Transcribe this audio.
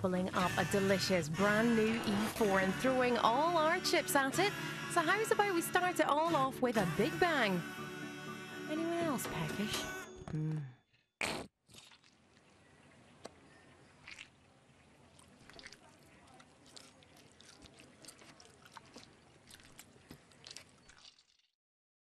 bubbling up a delicious brand new E4 and throwing all our chips at it. So how's about we start it all off with a big bang? Anyone else peckish? Mm.